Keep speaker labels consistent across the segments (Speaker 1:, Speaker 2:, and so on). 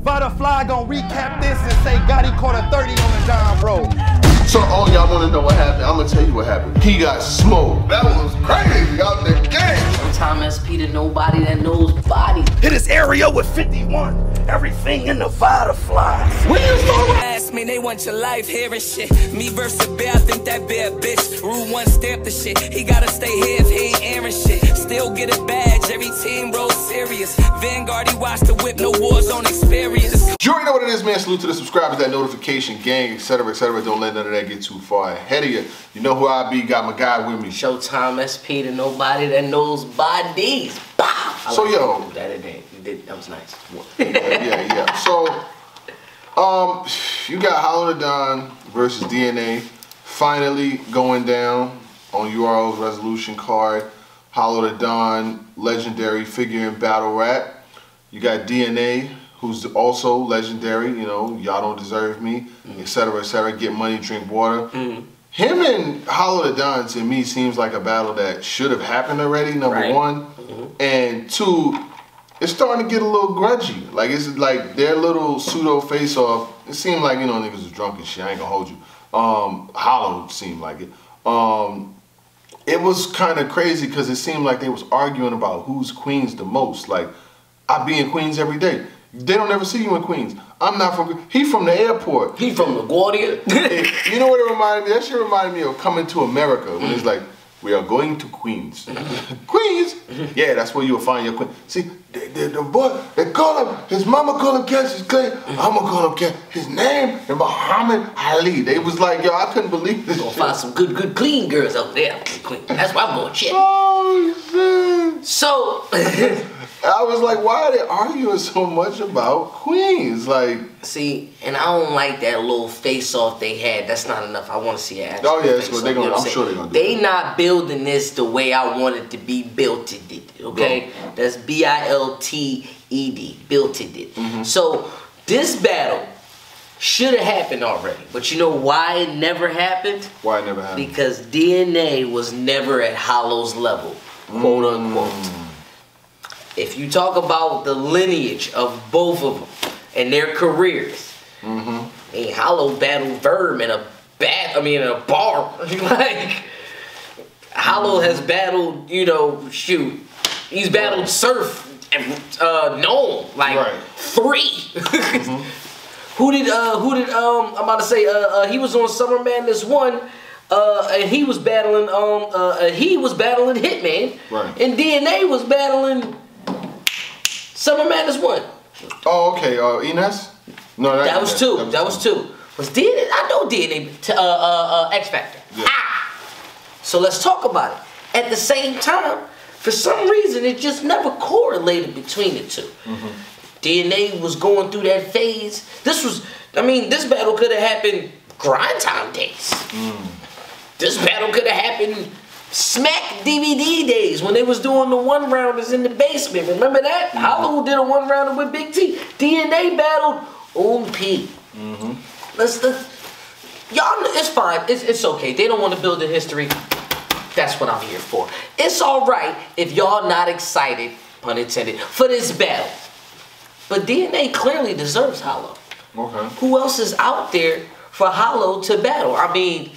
Speaker 1: Vada Fly gonna recap this and say God he caught a 30 on the John Bro.
Speaker 2: So all y'all wanna know what happened? I'm gonna tell you what happened. He got smoked. That was crazy out the game.
Speaker 3: Time SP to nobody that knows body.
Speaker 1: Hit his area with 51. Everything in the butterfly. Fly. When you start
Speaker 4: Ask me, they want your life here and shit. Me versus a bear, I think that bear bitch. Rule one stamp the shit. He gotta stay here if he Vanguard, he watch the whip, no war zone experience.
Speaker 2: You already know what it is, man. Salute to the subscribers, that notification gang, etc., etc. Don't let none of that get too far ahead of you. You know who I be. Got my guy with me.
Speaker 3: Showtime SP to nobody that knows bodies. Bow.
Speaker 2: So,
Speaker 3: like
Speaker 2: yo.
Speaker 3: that. That, that, that, that was nice.
Speaker 2: yeah, yeah, yeah. So, um, you got Hollow the Don versus DNA finally going down on URL's resolution card. Hollow the Don, legendary figure in battle rap. You got DNA, who's also legendary. You know, y'all don't deserve me, etc., etc. Get money, drink water. Him and Hollow the Don to me seems like a battle that should have happened already. Number
Speaker 3: Right.
Speaker 2: one, and two, it's starting to get a little grudgy. Like it's like their little pseudo face off. It seemed like you know niggas was drunk and shit. I ain't gonna hold you. Um, Hollow seemed like it. Um, it was kind of crazy because it seemed like they was arguing about who's Queens the most. Like I be in Queens every day. They don't ever see you in Queens. I'm not from. He from the airport.
Speaker 3: He from LaGuardia.
Speaker 2: It- you know what it reminded me? That shit reminded me of coming to America when it's like, we are going to Queens. Queens? Yeah, that's where you'll find your queen. See, the, the, the boy, they call him, his mama call him Cassius Clay. I'ma call him Cass. His name is Muhammad Ali. They was like, yo, I couldn't believe this
Speaker 3: Gonna
Speaker 2: shit.
Speaker 3: find some good, good, clean girls out there. That's why I'm going shit.
Speaker 2: Oh, shit.
Speaker 3: So,
Speaker 2: I was like, why are they arguing so much about Queens? Like,
Speaker 3: see, and I don't like that little face off they had. That's not enough. I want to see actual
Speaker 2: Oh, yeah, that's what
Speaker 3: they're
Speaker 2: gonna-
Speaker 3: you know
Speaker 2: I'm sure
Speaker 3: saying?
Speaker 2: they gonna do
Speaker 3: They
Speaker 2: that.
Speaker 3: not building this the way I want it to be built it. Okay, that's B I L T E D. Built it.
Speaker 2: Mm-hmm.
Speaker 3: So this battle should have happened already, but you know why it never happened?
Speaker 2: why it never happened?
Speaker 3: Because DNA was never at Hollow's level, quote unquote. If you talk about the lineage of both of them and their careers, I mean, Hollow battled Verb in a bat. I mean, in a bar. like Hollow has battled, you know, shoot, he's battled Surf and uh, Gnome like
Speaker 2: Right.
Speaker 3: 3 Who did uh who did um I'm about to say uh, uh he was on Summer Madness one uh and he was battling um uh, uh he was battling Hitman
Speaker 2: Right.
Speaker 3: and DNA was battling Summer Madness one
Speaker 2: Oh, okay. Uh, Ines? No,
Speaker 3: that was two that was two was DNA I know DNA t- uh uh, uh X Factor
Speaker 2: Yeah.
Speaker 3: ah so let's talk about it at the same time for some reason it just never correlated between the 2
Speaker 2: Mm-hmm.
Speaker 3: DNA was going through that phase. This was, I mean, this battle could have happened grind time days.
Speaker 2: Mm.
Speaker 3: This battle could have happened smack DVD days when they was doing the one rounders in the basement. Remember that?
Speaker 2: Mm-hmm.
Speaker 3: Hollow did a one rounder with Big T. DNA battled OP.
Speaker 2: Mm-hmm.
Speaker 3: Let's, let's y'all. It's fine. It's it's okay. They don't want to build a history. That's what I'm here for. It's all right if y'all not excited, pun intended, for this battle. But DNA clearly deserves Hollow.
Speaker 2: Okay.
Speaker 3: Who else is out there for Hollow to battle? I mean,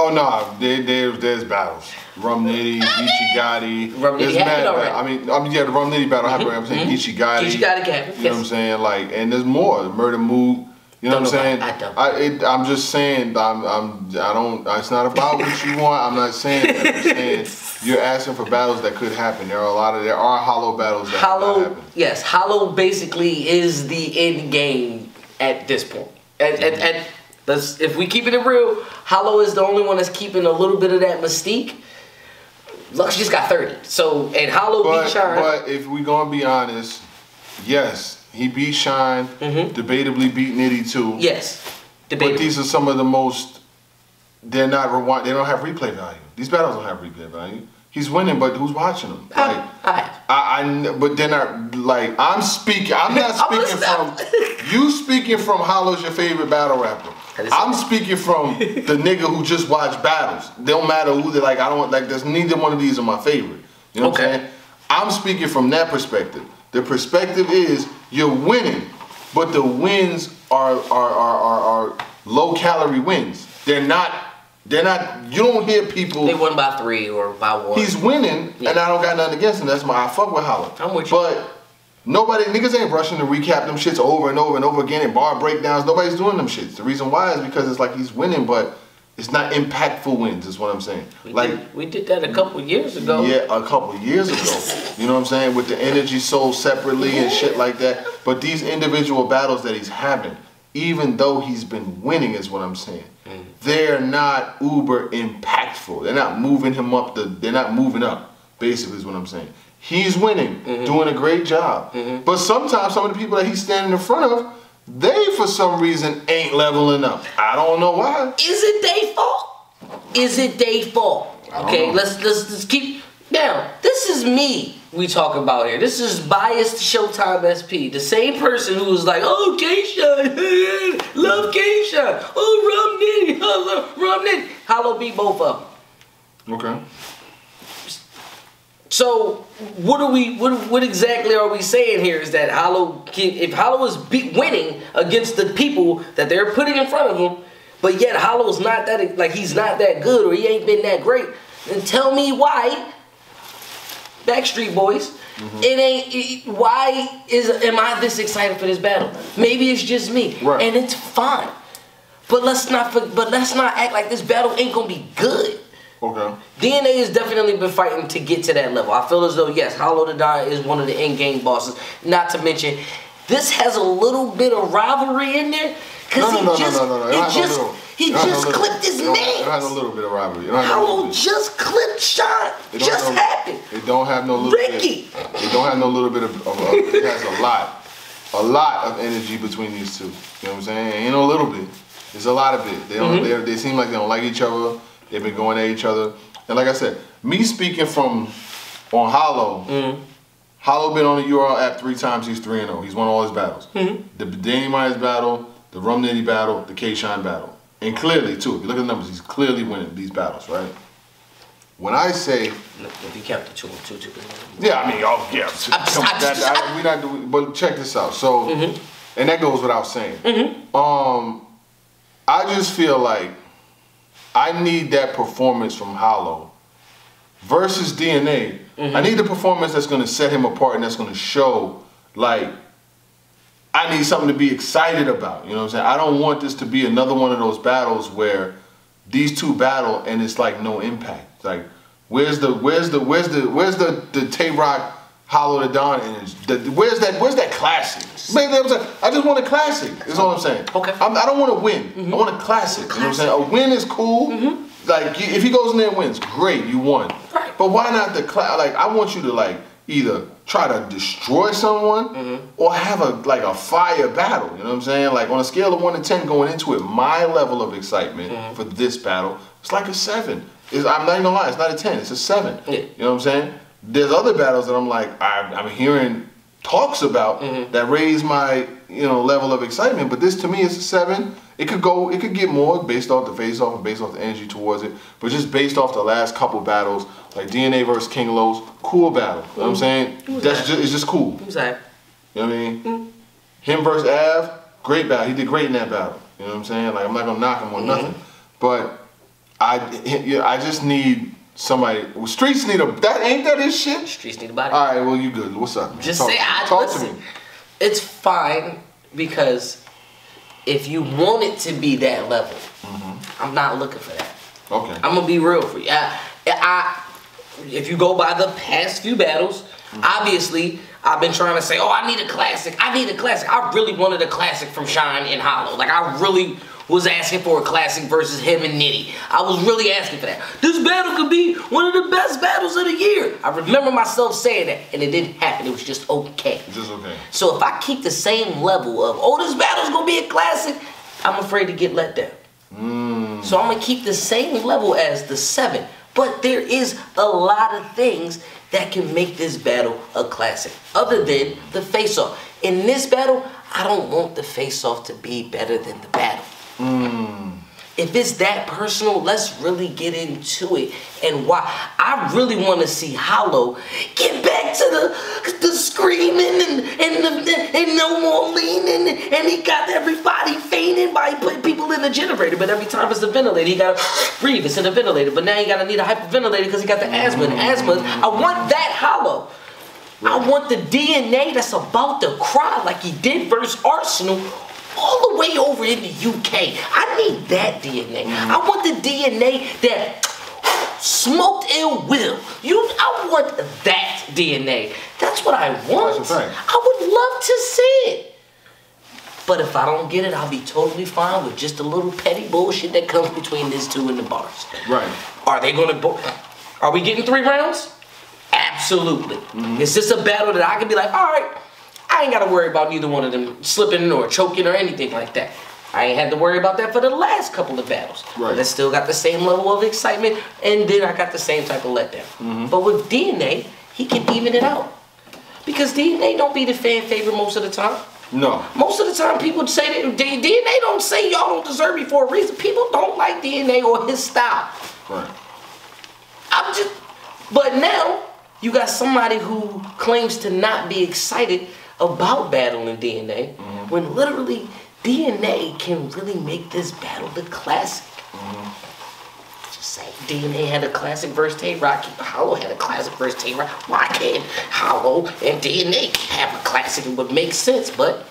Speaker 2: Oh no, there, there, there's battles. Rum Nitty, Geechi Gotti.
Speaker 3: Rum Nitty
Speaker 2: there's
Speaker 3: happened
Speaker 2: mad
Speaker 3: already.
Speaker 2: battle. I mean, I mean, yeah, the Rum Nitty battle happened. I'm saying mm-hmm. Geechi Gotti.
Speaker 3: Geechi Gotti happened,
Speaker 2: You know what I'm saying? Like, and there's more. Murda Mook. You know
Speaker 3: Don't
Speaker 2: what I'm saying?
Speaker 3: I don't.
Speaker 2: it, I'm just saying. I'm. I'm. I don't. It's not about what you want. I'm not saying. That. I'm saying you're asking for battles that could happen. There are a lot of. There are hollow battles that have not
Speaker 3: Hollow, yes, Hollow basically is the end game at this point. And, and, and let's, if we keeping it real, Hollow is the only one that's keeping a little bit of that mystique. Lux just got 30. So, and Hollow
Speaker 2: But,
Speaker 3: beat Shine.
Speaker 2: but if we gonna be honest, yes, he beat Shine. Mm-hmm. Debatably beat Nitty too.
Speaker 3: yes.
Speaker 2: But these are some of the most. They're not rewind. They don't have replay value. These battles don't have replay value. He's winning, but who's watching him? Like,
Speaker 3: I, I.
Speaker 2: I, I but they're not like I'm speaking. I'm not
Speaker 3: I'm
Speaker 2: speaking from you. Speaking from Hollow's your favorite battle rapper. I'm speaking from the nigga who just watched battles. They don't matter who they like. I don't like. There's neither one of these are my favorite. You know what I'm saying? I'm speaking from that perspective. The perspective is you're winning. but the wins are are are, are, are low calorie wins. They're not. They're not. You don't hear people.
Speaker 3: They won by three or by one.
Speaker 2: He's winning,
Speaker 3: Yeah.
Speaker 2: and I don't got nothing against him. That's my I fuck with Hollow.
Speaker 3: I'm with you.
Speaker 2: But nobody niggas ain't rushing to recap them shits over and over and over again and bar breakdowns. Nobody's doing them shits. The reason why is because it's like he's winning, but it's not impactful wins. Is what I'm saying.
Speaker 3: we,
Speaker 2: like
Speaker 3: did, we did that a couple years ago.
Speaker 2: yeah, a couple years ago. You know what I'm saying? With the energy sold separately and shit like that. But these individual battles that he's having, even though he's been winning, is what I'm saying. Mm-hmm. They're not uber impactful. They're not moving him up the. They're not moving up. Basically, is what I'm saying. He's winning, mm-hmm. doing a great job. Mm-hmm. But sometimes some of the people that he's standing in front of, they for some reason ain't leveling up. I don't know why.
Speaker 3: Is it their fault? Is it their fault? Okay,
Speaker 2: know.
Speaker 3: let's let's let's keep now. This is me we talk about here. This is biased Showtime SP. The same person who was like, oh K-Shine, love K-Shine, oh Rum Nitty, love Rum Nitty. Hollow beat both of them.
Speaker 2: Okay.
Speaker 3: So what are we? What, what exactly are we saying here? Is that Hollow? If Hollow is be, winning against the people that they're putting in front of him, but yet Hollow's not that like he's not that good or he ain't been that great, then tell me why. Backstreet Boys. Mm-hmm. It ain't. It, why is am I this excited for this battle? Maybe it's just me,
Speaker 2: Right.
Speaker 3: and it's fine. But let's not. But let's not act like this battle ain't gonna be good.
Speaker 2: Okay.
Speaker 3: DNA has definitely been fighting to get to that level. I feel as though yes, Hollow the Don is one of the end game bosses. Not to mention, this has a little bit of rivalry in there because
Speaker 2: No,
Speaker 3: he
Speaker 2: no, no,
Speaker 3: just
Speaker 2: no, no, no. It
Speaker 3: he
Speaker 2: don't no
Speaker 3: just he
Speaker 2: it
Speaker 3: just
Speaker 2: no
Speaker 3: clipped his
Speaker 2: it don't- It has a little bit of rivalry. It no
Speaker 3: Hollow
Speaker 2: little bit.
Speaker 3: just clipped Sean.
Speaker 2: It
Speaker 3: Just
Speaker 2: no-
Speaker 3: happened.
Speaker 2: It don't have no little
Speaker 3: Ricky.
Speaker 2: bit. It don't have no little bit of, of, of it has a lot. A lot of energy between these two. You know what I'm saying? Ain't no little bit. It's a lot of it. They don't
Speaker 3: Mm-hmm.
Speaker 2: they, they seem like they don't like each other. They've been going at each other. And like I said, me speaking from on Hollow,
Speaker 3: Mm-hmm.
Speaker 2: Hollow been on the URL app three times. He's three and zero. He's won all his battles.
Speaker 3: Mm-hmm.
Speaker 2: The Danny Myers battle, the Rum Nitty battle, the K Shine battle, and clearly too. If you look at the numbers, he's clearly winning these battles, right? When I say
Speaker 3: If you count the two and two, two.
Speaker 2: yeah, I mean, oh yeah.
Speaker 3: Just-
Speaker 2: Come
Speaker 3: I'm
Speaker 2: that- I- we not doing, but check this out. So,
Speaker 3: Mm-hmm.
Speaker 2: and that goes without saying. Um, I just feel like I need that performance from Hollow versus DNA.
Speaker 3: Mm-hmm.
Speaker 2: I need the performance that's going to set him apart and that's going to show like I need something to be excited about. You know what I'm saying? I don't want this to be another one of those battles where these two battle and it's like no impact. It's like where's the where's the where's the where's the the Tay Roc Hollow the Don and the, where's that where's that classic? Maybe I'm saying, I just want a classic. Is all I'm saying.
Speaker 3: Okay.
Speaker 2: I'm, I don't want to win. I mm-hmm. want a classic. You know what I'm saying? A win is cool. Mm-hmm. Like if he goes in there and wins, great, you won.
Speaker 3: Right.
Speaker 2: But why not the cla Like I want you to like either try to destroy someone mm-hmm. or have a like a fire battle. You know what I'm saying? Like on a scale of one to ten, going into it, my level of excitement for this battle it's like a seven. It's, I'm not even gonna lie, it's not a ten. It's a seven.
Speaker 3: Yeah.
Speaker 2: You know what I'm saying? There's other battles that I'm like I, I'm hearing talks about mm-hmm. that raise my you know level of excitement. But this to me is a seven. It could go, it could get more based off the face off and based off the energy towards it. But just based off the last couple battles, like DNA versus King Los, cool battle. You know what I'm mm. saying?
Speaker 3: was
Speaker 2: That's
Speaker 3: that?
Speaker 2: just it's just cool.
Speaker 3: Who's that?
Speaker 2: You know what I mean? Mm. Him versus Ave, great battle. He did great in that battle. You know what I'm saying? Like I'm not gonna knock him on mm-hmm. nothing, but I yeah, I just need somebody. well, Streets need a that ain't that his shit.
Speaker 3: Streets need a body.
Speaker 2: All right, well you good. What's up? Man?
Speaker 3: Just
Speaker 2: talk
Speaker 3: say. I
Speaker 2: talk
Speaker 3: listen.
Speaker 2: to me.
Speaker 3: It's fine because if you want it to be that level,
Speaker 2: Mm-hmm.
Speaker 3: I'm not looking for that.
Speaker 2: Okay.
Speaker 3: I'm gonna be real for you. I, I, if you go by the past few battles, obviously I've been trying to say, oh, I need a classic. I need a classic. I really wanted a classic from Shine and Hollow. Like I really was asking for a classic versus him and Nitty. I was really asking for that. This battle could be one of the best battles of the year. I remember myself saying that, and it didn't happen. It was just okay.
Speaker 2: Just okay.
Speaker 3: So if I keep the same level of, oh, this battle's gonna be a classic, I'm afraid to get let down. Mm. So I'm gonna keep the same level as the seven. But there is a lot of things that can make this battle a classic, other than the face-off. In this battle, I don't want the face-off to be better than the battle. Mm. if it's that personal, let's really get into it and why. I really want to see Hollow get back to the the screaming and and the, and no more leaning, and he got everybody fainting by putting people in the generator. But every time it's the ventilator, he got to breathe. It's in the ventilator, but now he got to need a hyperventilator because he got the asthma. And asthma, I want that Hollow. I want the DNA that's about to cry like he did versus Arsonal all the way over in the UK. I need that DNA. I want the DNA that smoked ill will. You, I want that DNA. That's what I want.
Speaker 2: That's a fact.
Speaker 3: I would love to see it. But if I don't get it, I'll be totally fine with just a little petty bullshit that comes between these two in the bars.
Speaker 2: Right.
Speaker 3: Are they gonna? Bo- are we getting three rounds? Absolutely. Mm-hmm. Is this a battle that I can be like, all right, I ain't gotta worry about neither one of them slipping or choking or anything like that. I ain't had to worry about that for the last couple of battles.
Speaker 2: Right.
Speaker 3: But I still got the same level of excitement, and then I got the same type of letdown. Mhm. But with DNA, he can even it out. Because DNA don't be the fan favorite most of the time.
Speaker 2: No.
Speaker 3: Most of the time, people say that DNA don't say y'all don't deserve me for a reason. People don't like DNA or his style.
Speaker 2: Right.
Speaker 3: I'm just, but now you got somebody who claims to not be excited about battling DNA mm-hmm. when literally DNA can really make this battle the classic. Mm-hmm. Just say DNA had a classic versus Tay Roc. Hollow had a classic versus Tay Roc. Why can't Hollow and DNA have a classic? It would make sense, but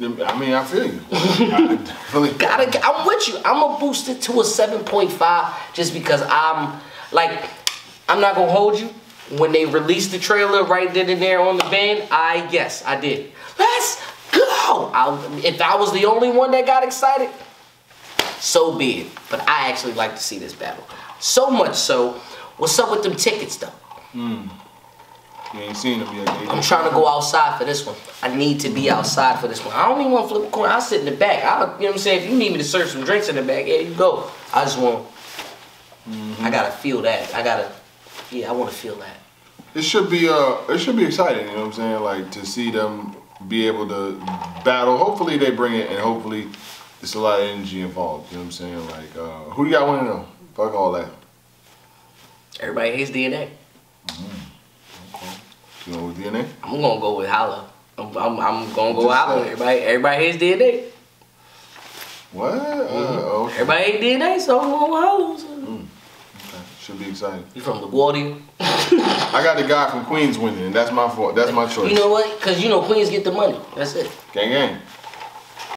Speaker 2: I mean, I feel you. I definitely.
Speaker 3: gotta I'm with you. I'm gonna boost it to a 7.5 just because I'm like I'm not gonna hold you. When they released the trailer right then and there on the band, I yes, I did. Let's go. I, if I was the only one that got excited, so be it. But I actually like to see this battle. So much so, what's up with them tickets though?
Speaker 2: You ain't seen them yet.
Speaker 3: I'm trying to go outside for this one. I need to be outside for this one. I don't even want to flip a coin. I'll sit in the back. I, you know what I'm saying? If you need me to serve some drinks in the back, here you go. I just want. Hmm. I gotta feel that. I gotta. Yeah, I want to feel that.
Speaker 2: It should be uh, it should be exciting. You know what I'm saying? Like to see them be able to battle. Hopefully they bring it, and hopefully there's a lot of energy involved. You know what I'm saying? Like uh, who do you got winning though? Fuck all that.
Speaker 3: Everybody hates DNA. Hmm.
Speaker 2: You know with DNA.
Speaker 3: I'm gonna go with Hollow. I'm, I'm, I'm gonna go
Speaker 2: say-
Speaker 3: Everybody, everybody hates DNA.
Speaker 2: What? Uh, okay.
Speaker 3: Everybody hates DNA, so I'm going with Hollow. So.
Speaker 2: okay. Should be exciting.
Speaker 3: You from LaGuardia?
Speaker 2: I got the guy from Queens winning, and that's my fault. That's my choice.
Speaker 3: You know what? Cause you know Queens get the money. That's it.
Speaker 2: gang gang.